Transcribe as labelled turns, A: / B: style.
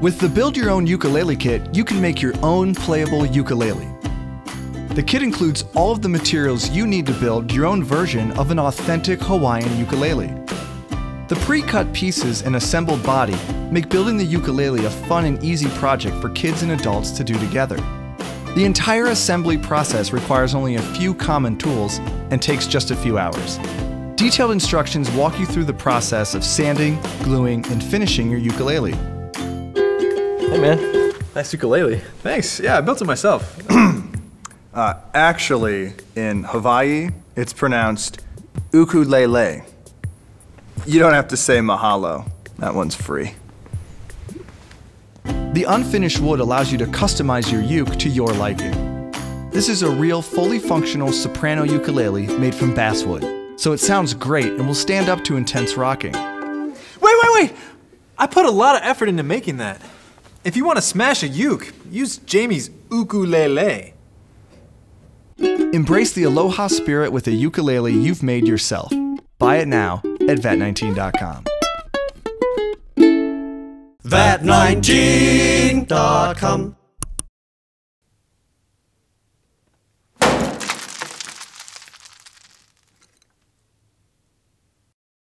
A: With the Build Your Own Ukulele Kit, you can make your own playable ukulele. The kit includes all of the materials you need to build your own version of an authentic Hawaiian ukulele. The pre-cut pieces and assembled body make building the ukulele a fun and easy project for kids and adults to do together. The entire assembly process requires only a few common tools and takes just a few hours. Detailed instructions walk you through the process of sanding, gluing, and finishing your ukulele.
B: Hey man, nice ukulele.
C: Thanks. Yeah, I built it myself.
D: Uh, actually, in Hawaii, it's pronounced ukulele. You don't have to say mahalo. That one's free.
A: The unfinished wood allows you to customize your uke to your liking. This is a real, fully functional soprano ukulele made from basswood, so it sounds great and will stand up to intense rocking.
C: Wait, wait, wait! I put a lot of effort into making that. If you want to smash a uke, use Jamie's ukulele.
A: Embrace the aloha spirit with a ukulele you've made yourself. Buy it now at vat19.com.
E: Vat19.com